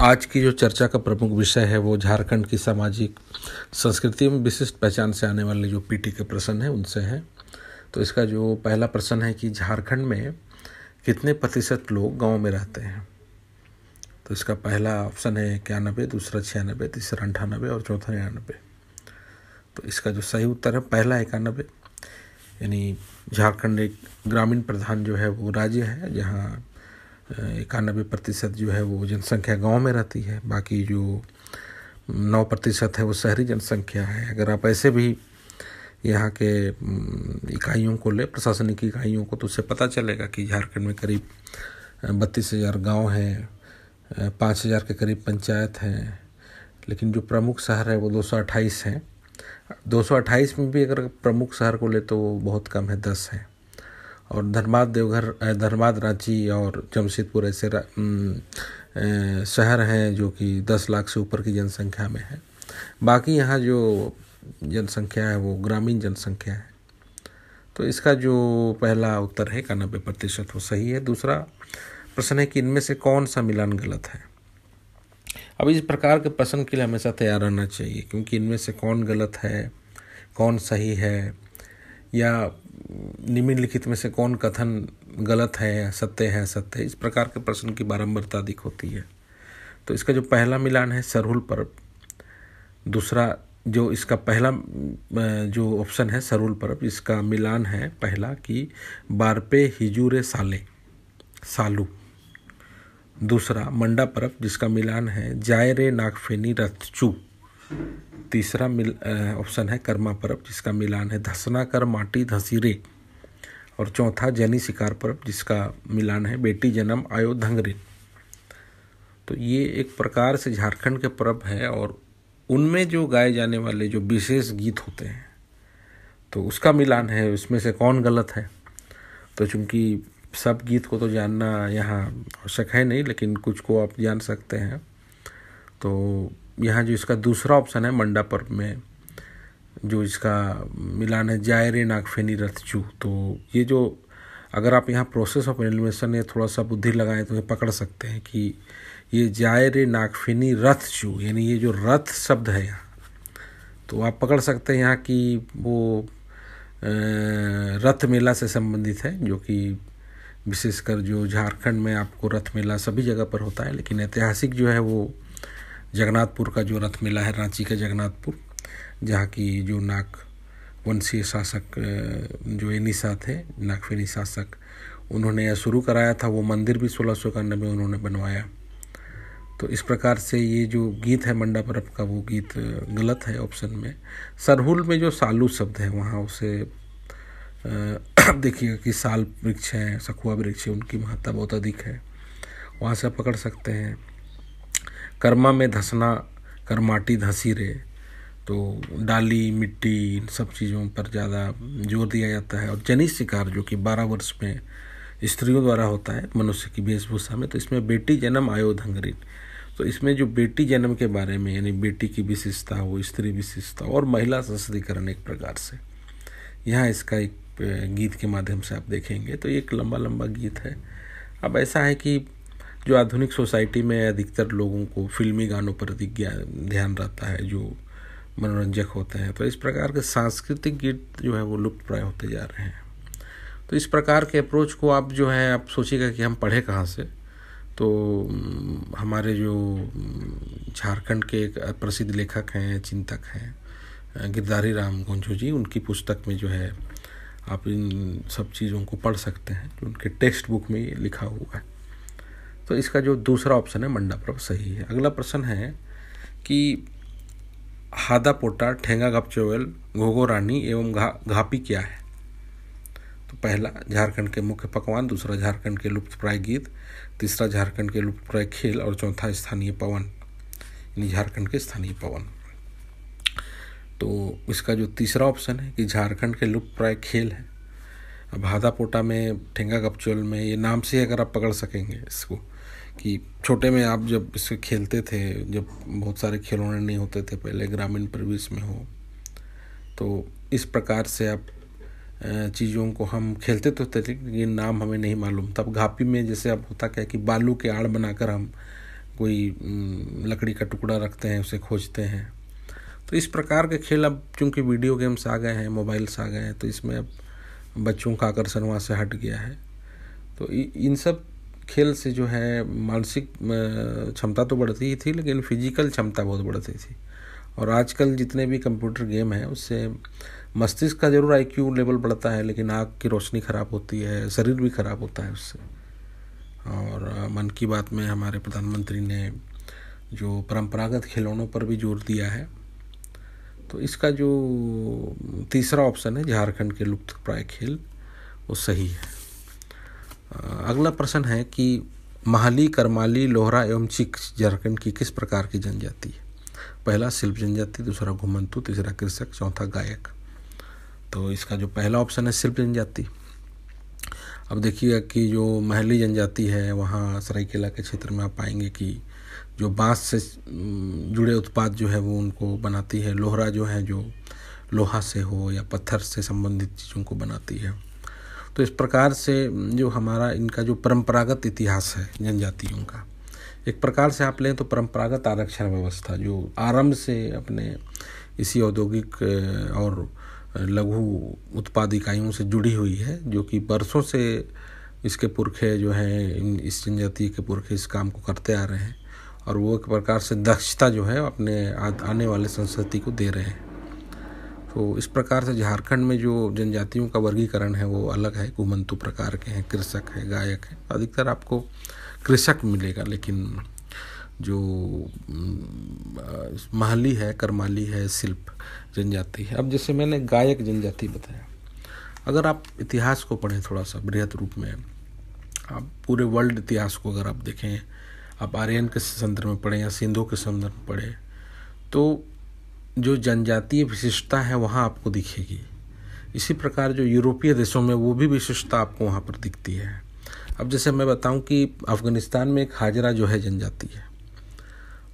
आज की जो चर्चा का प्रमुख विषय है वो झारखंड की सामाजिक संस्कृति में विशिष्ट पहचान से आने वाले जो पीटी के प्रश्न हैं, उनसे हैं। तो इसका जो पहला प्रश्न है कि झारखंड में कितने प्रतिशत लोग गाँव में रहते हैं? तो इसका पहला ऑप्शन है इक्यानबे, दूसरा छियानबे, तीसरा अंठानबे और चौथा निन्यानबे। तो इसका जो सही उत्तर है, पहला इक्यानबे। यानी झारखंड एक ग्रामीण प्रधान जो है वो राज्य है, जहाँ इक्यानबे प्रतिशत जो है वो जनसंख्या गाँव में रहती है। बाकी जो नौ प्रतिशत है वो शहरी जनसंख्या है। अगर आप ऐसे भी यहाँ के इकाइयों को ले, प्रशासनिक इकाइयों को तो उससे पता चलेगा कि झारखंड में करीब बत्तीस हज़ार गाँव हैं पाँच हज़ार के करीब पंचायत हैं। लेकिन जो प्रमुख शहर है वो दो सौ अट्ठाईस हैं। दो सौ अट्ठाईस में भी अगर प्रमुख शहर को ले तो वो बहुत कम है, दस है। और धर्माद देवघर धर्माद रांची और जमशेदपुर ऐसे शहर हैं जो कि दस लाख से ऊपर की जनसंख्या में है। बाकी यहाँ जो जनसंख्या है वो ग्रामीण जनसंख्या है। तो इसका जो पहला उत्तर है इक्यानबे प्रतिशत वो सही है। दूसरा प्रश्न है कि इनमें से कौन सा मिलान गलत है? अब इस प्रकार के प्रश्न के लिए हमेशा तैयार रहना चाहिए, क्योंकि इनमें से कौन गलत है, कौन सही है, या निम्नलिखित में से कौन कथन गलत है, सत्य है सत्य इस प्रकार के प्रश्न की बारंबारता अधिक होती है। तो इसका जो पहला मिलान है, सरहुल पर्व दूसरा, जो इसका पहला जो ऑप्शन है सरुल पर्व इसका मिलान है पहला कि बारपे हिजूरे साले, सालू। दूसरा, मंडा पर्व जिसका मिलान है, जायरे नागफेनी रथचू तीसरा मिल ऑप्शन है कर्मा पर्व जिसका मिलान है धसना कर माटी धसीरे। और चौथा, जैनी शिकार पर्व जिसका मिलान है बेटी जन्म आयो धंगरे। तो ये एक प्रकार से झारखंड के पर्व है और उनमें जो गाए जाने वाले जो विशेष गीत होते हैं तो उसका मिलान है, उसमें से कौन गलत है? तो चूँकि सब गीत को तो जानना यहाँ आवश्यक है नहीं, लेकिन कुछ को आप जान सकते हैं। तो यहाँ जो इसका दूसरा ऑप्शन है मंडा पर्व में, जो इसका मिलान है जायरे नागफेनी रथचू तो ये जो अगर आप यहाँ प्रोसेस ऑफ़ एलिमिनेशन या थोड़ा सा बुद्धि लगाएँ तो ये पकड़ सकते हैं कि ये जायरे नागफेनी रथचू, यानी ये जो रथ शब्द है यहाँ तो आप पकड़ सकते हैं यहाँ की वो रथ मेला से संबंधित है, जो कि विशेषकर जो झारखंड में आपको रथ मेला सभी जगह पर होता है, लेकिन ऐतिहासिक जो है वो जगन्नाथपुर का जो रथ मेला है, रांची का जगन्नाथपुर, जहाँ की जो नाग वंशीय शासक, जो एनिसा थे नागफेनी शासक, उन्होंने यह शुरू कराया था। वो मंदिर भी सोलह सौ इक्यानवे में उन्होंने बनवाया। तो इस प्रकार से ये जो गीत है मंडा पर्व का, वो गीत गलत है ऑप्शन में। सरहुल में जो सालू शब्द है, वहाँ उसे देखिएगा कि साल वृक्ष हैं, सखुआ वृक्ष है, उनकी महत्ता बहुत अधिक है। वहाँ से पकड़ सकते हैं। कर्मा में धसना, कर्माटी धसी रे। तो डाली, मिट्टी, इन सब चीज़ों पर ज़्यादा ज़ोर दिया जाता है। और जनित शिकार, जो कि बारह वर्ष में स्त्रियों द्वारा होता है, मनुष्य की वेशभूषा में तो इसमें बेटी जन्म आयो धंगरीन तो इसमें जो बेटी जन्म के बारे में, यानी बेटी की विशेषता हो, स्त्री विशेषता और महिला सशक्तिकरण एक प्रकार से। यहाँ इसका एक गीत के माध्यम से आप देखेंगे तो एक लंबा लंबा गीत है। अब ऐसा है कि जो आधुनिक सोसाइटी में अधिकतर लोगों को फिल्मी गानों पर अधिक ध्यान रहता है, जो मनोरंजक होते हैं तो इस प्रकार के सांस्कृतिक गीत जो है वो लुप्त प्राय होते जा रहे हैं। तो इस प्रकार के अप्रोच को आप जो है, आप सोचिएगा कि हम पढ़े कहाँ से? तो हमारे जो झारखंड के एक प्रसिद्ध लेखक हैं, चिंतक हैं, गिरधारी राम गोंझू जी, उनकी पुस्तक में जो है, आप इन सब चीज़ों को पढ़ सकते हैं उनके टेक्स्ट बुक में लिखा हुआ है। तो इसका जो दूसरा ऑप्शन है, मंडा प्रभ सही है। अगला प्रश्न है कि हादा पोटा, ठेंगा गपचोवेल घोगो रानी एवं घा, घापी क्या है? तो पहला, झारखंड के मुख्य पकवान, दूसरा झारखंड के लुप्त प्राय गीत, तीसरा झारखंड के लुप्त प्राय खेल और चौथा स्थानीय पवन, यानी झारखंड के स्थानीय पवन। तो इसका जो तीसरा ऑप्शन है कि झारखंड के लुप्त प्राय खेल है। अब हादा पोटा में, ठेंगा गपचोल में ये नाम से अगर आप पकड़ सकेंगे इसको कि छोटे में आप जब इसे खेलते थे, जब बहुत सारे खिलौने नहीं होते थे, पहले ग्रामीण परिवेश में हो तो इस प्रकार से आप चीज़ों को हम खेलते तो थे, लेकिन नाम हमें नहीं मालूम। तब घापी में जैसे अब होता क्या कि बालू के आड़ बनाकर हम कोई लकड़ी का टुकड़ा रखते हैं, उसे खोजते हैं। तो इस प्रकार के खेल अब चूँकि वीडियो गेम्स आ गए हैं, मोबाइल्स आ गए हैं तो इसमें अब बच्चों का आकर्षण वहाँ से हट गया है। तो इन सब खेल से जो है मानसिक क्षमता तो बढ़ती ही थी, लेकिन फ़िज़िकल क्षमता बहुत बढ़ती थी। और आजकल जितने भी कंप्यूटर गेम हैं, उससे मस्तिष्क का ज़रूर आईक्यू लेवल बढ़ता है, लेकिन आँख की रोशनी ख़राब होती है, शरीर भी ख़राब होता है उससे। और मन की बात में हमारे प्रधानमंत्री ने जो परंपरागत खिलौनों पर भी ज़ोर दिया है तो इसका जो तीसरा ऑप्शन है, झारखंड के लुप्त प्राय खेल, वो सही है। अगला प्रश्न है कि महाली, करमाली, लोहरा एवं चिक झारखंड की किस प्रकार की जनजाति है? पहला शिल्प जनजाति, दूसरा घुमंतु, तीसरा कृषक, चौथा गायक। तो इसका जो पहला ऑप्शन है शिल्प जनजाति। अब देखिएगा कि जो महली जनजाति है, वहाँ सरायकेला के क्षेत्र में आप पाएँगे कि जो बाँस से जुड़े उत्पाद जो है वो उनको बनाती है। लोहरा जो है, जो लोहा से हो या पत्थर से संबंधित चीज़ों को बनाती है। तो इस प्रकार से जो हमारा इनका जो परंपरागत इतिहास है जनजातियों का, एक प्रकार से आप लें तो परंपरागत आरक्षण व्यवस्था, जो आरंभ से अपने इसी औद्योगिक और लघु उत्पाद इकाइयों से जुड़ी हुई है, जो कि बरसों से इसके पुरखे जो हैं इस जनजाति के पुरखे इस काम को करते आ रहे हैं और वो एक प्रकार से दक्षता जो है अपने आने वाले संस्कृति को दे रहे हैं। तो इस प्रकार से झारखंड में जो जनजातियों का वर्गीकरण है, वो अलग है। घुमंतु प्रकार के हैं, कृषक है, गायक है। अधिकतर आपको कृषक मिलेगा, लेकिन जो महली है, करमाली है, शिल्प जनजाति है। अब जैसे मैंने गायक जनजाति बताया, अगर आप इतिहास को पढ़ें थोड़ा सा बृहद रूप में, आप पूरे वर्ल्ड इतिहास को अगर आप देखें, आप आर्यन के संदर्भ में पढ़ें या सिंधु के संदर्भ में पढ़ें तो जो जनजातीय विशिष्टता है, वहाँ आपको दिखेगी। इसी प्रकार जो यूरोपीय देशों में वो भी विशिष्टता आपको वहाँ पर दिखती है। अब जैसे मैं बताऊँ कि अफ़गानिस्तान में एक हाजरा जो है जनजाति है।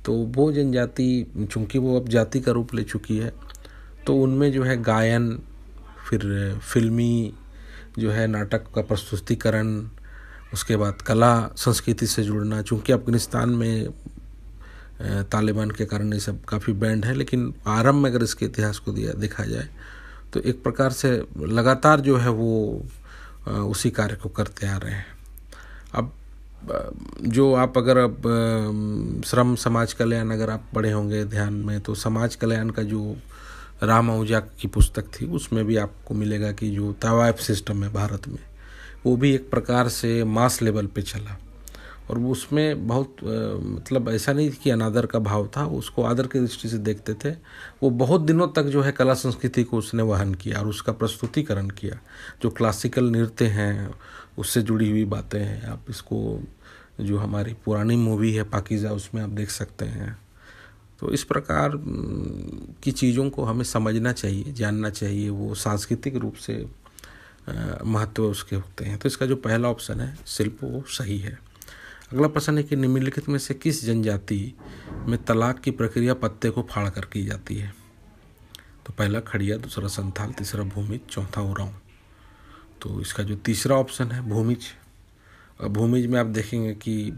तो वो जनजाति, चूँकि वो अब जाति का रूप ले चुकी है तो उनमें जो है गायन, फिर फिल्मी जो है नाटक का प्रस्तुतिकरण, उसके बाद कला, संस्कृति से जुड़ना, चूँकि अफ़गानिस्तान में तालिबान के कारण ये सब काफ़ी बैंड है, लेकिन आरंभ में अगर इसके इतिहास को दिया, देखा जाए तो एक प्रकार से लगातार जो है वो उसी कार्य को करते आ रहे हैं। अब जो आप अगर अब श्रम, समाज कल्याण अगर आप पढ़े होंगे ध्यान में तो समाज कल्याण का जो राम आहूजा की पुस्तक थी, उसमें भी आपको मिलेगा कि जो तवाइफ सिस्टम है भारत में, वो भी एक प्रकार से मास लेवल पे चला। और वो उसमें बहुत मतलब ऐसा नहीं कि अनादर का भाव था, उसको आदर की दृष्टि से देखते थे। वो बहुत दिनों तक जो है कला संस्कृति को उसने वहन किया और उसका प्रस्तुतिकरण किया। जो क्लासिकल नृत्य हैं, उससे जुड़ी हुई बातें हैं। आप इसको, जो हमारी पुरानी मूवी है पाकिज़ा, उसमें आप देख सकते हैं। तो इस प्रकार की चीज़ों को हमें समझना चाहिए, जानना चाहिए। वो सांस्कृतिक रूप से महत्व उसके होते हैं। तो इसका जो पहला ऑप्शन है, शिल्प, वो सही है। अगला प्रश्न है कि निम्नलिखित में से किस जनजाति में तलाक की प्रक्रिया पत्ते को फाड़ कर की जाती है? तो पहला खड़िया, दूसरा संथाल, तीसरा भूमिज चौथा उराव। तो इसका जो तीसरा ऑप्शन है, भूमिज। और भूमिज में आप देखेंगे कि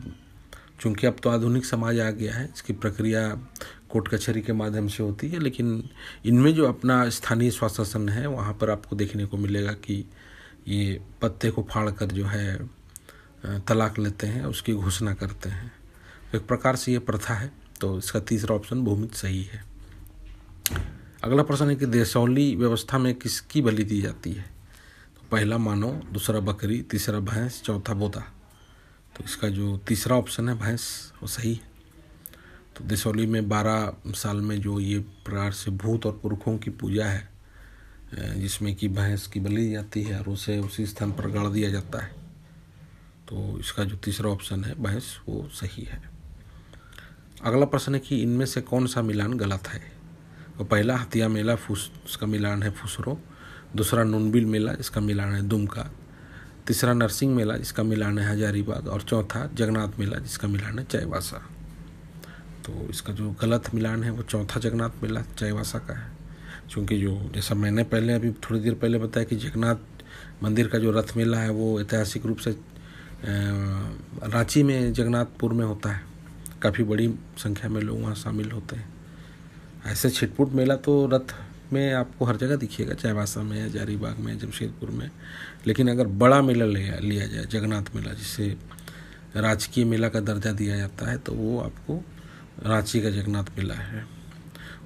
चूँकि अब तो आधुनिक समाज आ गया है, इसकी प्रक्रिया कोर्ट कचहरी के माध्यम से होती है, लेकिन इनमें जो अपना स्थानीय स्वास्थ्य है, वहाँ पर आपको देखने को मिलेगा कि ये पत्ते को फाड़ कर जो है तलाक लेते हैं, उसकी घोषणा करते हैं। एक प्रकार से ये प्रथा है तो इसका तीसरा ऑप्शन भूमित सही है। अगला प्रश्न है कि देशौली व्यवस्था में किसकी बलि दी जाती है? तो पहला मानव दूसरा बकरी, तीसरा भैंस, चौथा बोदा तो इसका जो तीसरा ऑप्शन है, भैंस, वो सही है। तो दिसौली में बारह साल में जो ये प्रकार से भूत और पुरखों की पूजा है जिसमें कि भैंस की बलि जाती है और उसे उसी स्थान पर गाड़ दिया जाता है। तो इसका जो तीसरा ऑप्शन है, बहस, वो सही है। अगला प्रश्न है कि इनमें से कौन सा मिलान गलत है? तो पहला हथिया मेला, फूस, उसका मिलान है फुसरो। दूसरा नूनबिल मेला, इसका मिलान है दुमका। तीसरा नरसिंह मेला जिसका मिलान है हजारीबाग। और चौथा जगन्नाथ मेला, जिसका मिलान है चाईबासा तो इसका जो गलत मिलान है, वो चौथा जगन्नाथ मेला चाईवासा का है। क्योंकि जो, जैसा मैंने पहले अभी थोड़ी देर पहले बताया कि जगन्नाथ मंदिर का जो रथ मेला है, वो ऐतिहासिक रूप से रांची में जगन्नाथपुर में होता है। काफ़ी बड़ी संख्या में लोग वहाँ शामिल होते हैं। ऐसे छिटपुट मेला तो रथ में आपको हर जगह दिखिएगा चाईबासा में जारीबाग में जमशेदपुर में। लेकिन अगर बड़ा मेला लिया लिया जाए, जगन्नाथ मेला, जिसे राजकीय मेला का दर्जा दिया जाता है तो वो आपको रांची का जगन्नाथ मेला है।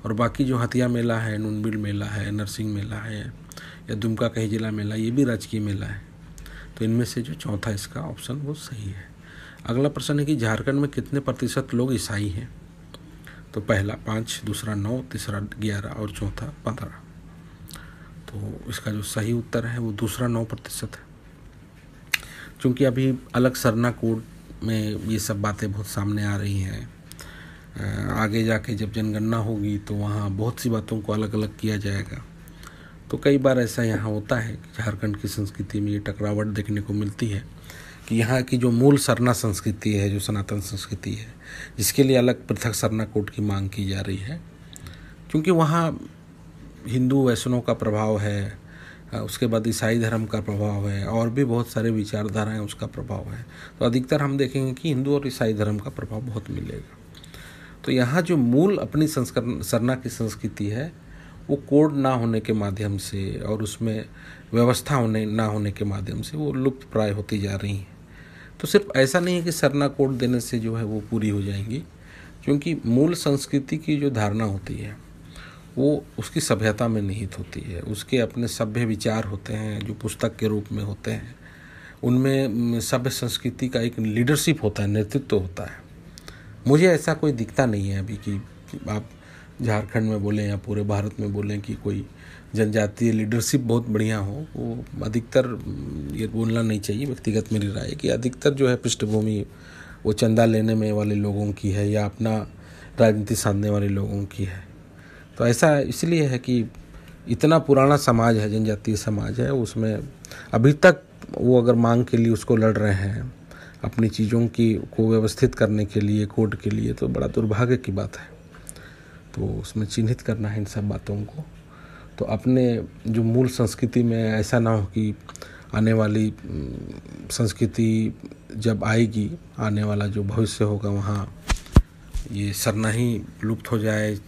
और बाकी जो हथिया मेला है, नूनबिल मेला है, नरसिंह मेला है, या दुमका कही जिला मेला, ये भी राजकीय मेला है। तो इनमें से जो चौथा इसका ऑप्शन वो सही है। अगला प्रश्न है कि झारखंड में कितने प्रतिशत लोग ईसाई हैं? तो पहला पाँच, दूसरा नौ, तीसरा ग्यारह और चौथा पंद्रह। तो इसका जो सही उत्तर है वो दूसरा नौ प्रतिशत है। चूँकि अभी अलग सरना कोड में ये सब बातें बहुत सामने आ रही हैं। आगे जाके जब जनगणना होगी तो वहाँ बहुत सी बातों को अलग अलग किया जाएगा। तो कई बार ऐसा यहाँ होता है कि झारखंड की संस्कृति में ये टकरावट देखने को मिलती है कि यहाँ की जो मूल सरना संस्कृति है, जो सनातन संस्कृति है, जिसके लिए अलग पृथक सरना कोट की मांग की जा रही है, क्योंकि वहाँ हिंदू वैष्णव का प्रभाव है उसके बाद ईसाई धर्म का प्रभाव है, और भी बहुत सारे विचारधाराएँ उसका प्रभाव है। तो अधिकतर हम देखेंगे कि हिंदू और ईसाई धर्म का प्रभाव बहुत मिलेगा। तो यहाँ जो मूल अपनी संस्कर सरना की संस्कृति है वो कोड ना होने के माध्यम से और उसमें व्यवस्था होने ना होने के माध्यम से वो लुप्त प्राय होती जा रही हैं। तो सिर्फ़ ऐसा नहीं है कि सरना कोड देने से जो है वो पूरी हो जाएँगी, क्योंकि मूल संस्कृति की जो धारणा होती है, वो उसकी सभ्यता में निहित होती है। उसके अपने सभ्य विचार होते हैं, जो पुस्तक के रूप में होते हैं। उनमें सभ्य संस्कृति का एक लीडरशिप होता है, नेतृत्व होता है। मुझे ऐसा कोई दिखता नहीं है अभी कि आप झारखंड में बोलें या पूरे भारत में बोलें कि कोई जनजातीय लीडरशिप बहुत बढ़िया हो, वो अधिकतर ये बोलना नहीं चाहिए, व्यक्तिगत मेरी राय कि अधिकतर जो है पृष्ठभूमि, वो चंदा लेने में वाले लोगों की है या अपना राजनीति साधने वाले लोगों की है। तो ऐसा इसलिए है कि इतना पुराना समाज है, जनजातीय समाज है, उसमें अभी तक वो अगर मांग के लिए उसको लड़ रहे हैं, अपनी चीज़ों की को व्यवस्थित करने के लिए, कोर्ट के लिए तो बड़ा दुर्भाग्य की बात है। तो उसमें चिन्हित करना है इन सब बातों को। तो अपने जो मूल संस्कृति में ऐसा ना हो कि आने वाली संस्कृति जब आएगी, आने वाला जो भविष्य होगा, वहाँ ये सरना ही लुप्त हो जाए,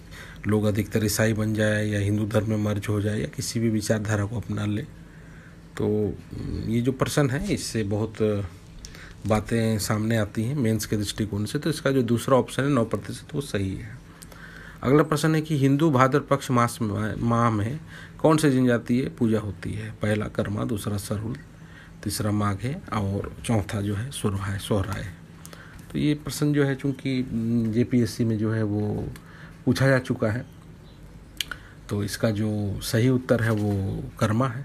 लोग अधिकतर ईसाई बन जाए या हिंदू धर्म में मर्ज हो जाए या किसी भी विचारधारा को अपना ले। तो ये जो प्रश्न है, इससे बहुत बातें सामने आती हैं मेंस के दृष्टिकोण से तो इसका जो दूसरा ऑप्शन है नौ प्रतिशत वो सही है। अगला प्रश्न है कि हिंदू भाद्र पक्ष मास माह में कौन से जनजातीय पूजा होती है। पहला कर्मा, दूसरा सरुल तीसरा माघ है, और चौथा जो है सोरहा सोहराय। तो ये प्रश्न जो है, चूँकि जेपीएससी में जो है वो पूछा जा चुका है तो इसका जो सही उत्तर है वो कर्मा है।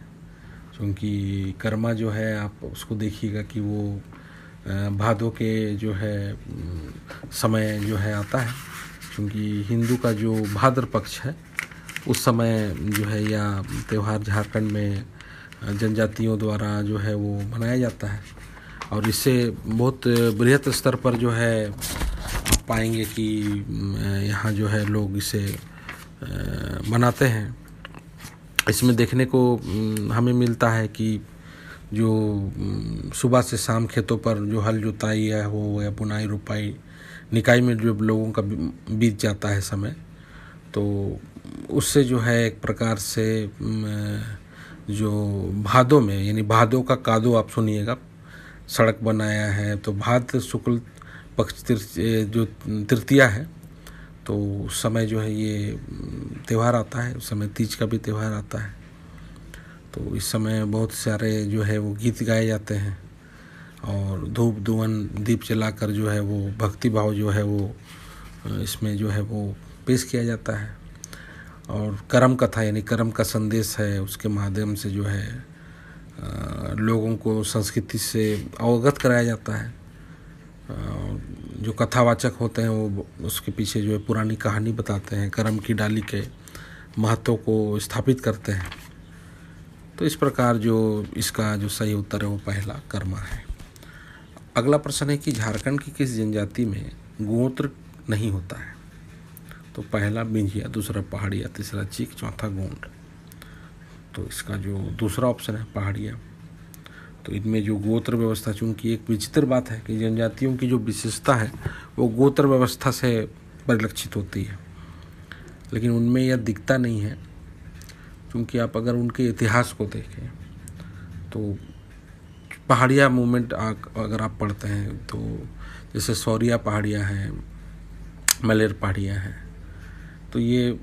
क्योंकि कर्मा जो है, आप उसको देखिएगा कि वो भादों के जो है समय जो है आता है। क्योंकि हिंदू का जो भाद्र पक्ष है, उस समय जो है या त्यौहार झारखंड में जनजातियों द्वारा जो है वो मनाया जाता है। और इससे बहुत बृहत स्तर पर जो है पाएँगे कि यहाँ जो है लोग इसे मनाते हैं। इसमें देखने को हमें मिलता है कि जो सुबह से शाम खेतों पर जो हल जुताई है हो या बुनाई रुपाई निकाय में जो लोगों का बीत जाता है समय तो उससे जो है एक प्रकार से जो भादों में, यानी भादों का कादो आप सुनिएगा, सड़क बनाया है तो भाद शुक्ल पक्ष जो तृतीया है तो उस समय जो है ये त्यौहार आता है, उस समय तीज का भी त्यौहार आता है। तो इस समय बहुत सारे जो है वो गीत गाए जाते हैं। और धूप धुवन दीप जलाकर जो है वो भक्ति भाव जो है वो इसमें जो है वो पेश किया जाता है। और कर्म कथा यानी कर्म का संदेश है, उसके माध्यम से जो है लोगों को संस्कृति से अवगत कराया जाता है। जो कथावाचक होते हैं वो, उसके पीछे जो है पुरानी कहानी बताते हैं, कर्म की डाली के महत्व को स्थापित करते हैं। तो इस प्रकार जो इसका जो सही उत्तर है वो पहला कर्मा है। अगला प्रश्न है कि झारखंड की किस जनजाति में गोत्र नहीं होता है? तो पहला बिंजिया दूसरा पहाड़िया, तीसरा चीक चौथा गोंड। तो इसका जो दूसरा ऑप्शन है, पहाड़िया। तो इनमें जो गोत्र व्यवस्था, चूँकि एक विचित्र बात है कि जनजातियों की जो विशेषता है, वो गोत्र व्यवस्था से परिलक्षित होती है। लेकिन उनमें यह दिखता नहीं है। क्योंकि आप अगर उनके इतिहास को देखें तो पहाड़िया मूवमेंट अगर आप पढ़ते हैं तो जैसे सौरिया पहाड़ियाँ हैं, मलेर पहाड़ियाँ हैं तो ये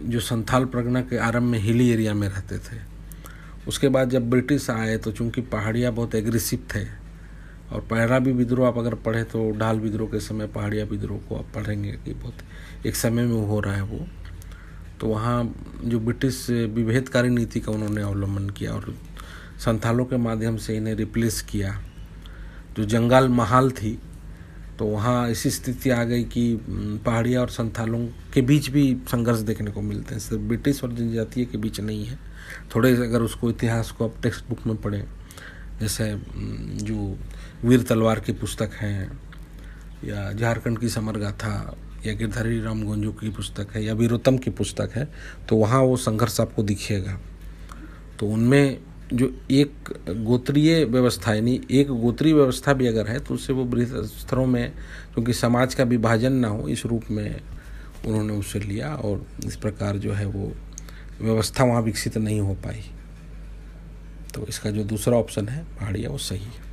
जो संथाल प्रगना के आरंभ में हिली एरिया में रहते थे, उसके बाद जब ब्रिटिश आए तो चूँकि पहाड़िया बहुत एग्रेसिव थे, और पहला भी विद्रोह, आप अगर पढ़ें तो ढाल विद्रोह के समय पहाड़िया विद्रोह को आप पढ़ेंगे कि बहुत, एक समय में हो रहा है वो तो वहाँ जो ब्रिटिश विभेदकारी नीति का उन्होंने अवलंबन किया, और संथालों के माध्यम से इन्हें रिप्लेस किया। जो जंगल महाल थी तो वहाँ ऐसी स्थिति आ गई कि पहाड़िया और संथालों के बीच भी संघर्ष देखने को मिलते हैं। सिर्फ़ ब्रिटिश और जनजातीय के बीच नहीं है। थोड़े अगर उसको इतिहास को आप टेक्स्ट बुक में पढ़ें, जैसे जो वीर तलवार की पुस्तक हैं, या झारखंड की समर गाथा या गिरधारी राम गोंजू की पुस्तक है, या वीरोत्तम की पुस्तक है तो वहाँ वो संघर्ष आपको दिखेगा। तो उनमें जो एक गोत्रीय व्यवस्था, यानी एक गोत्रीय व्यवस्था भी अगर है तो उससे वो बृहद स्तरों में, क्योंकि समाज का विभाजन ना हो, इस रूप में उन्होंने उसे लिया और इस प्रकार जो है वो व्यवस्था वहाँ विकसित नहीं हो पाई। तो इसका जो दूसरा ऑप्शन है, पहाड़िया, वो सही है।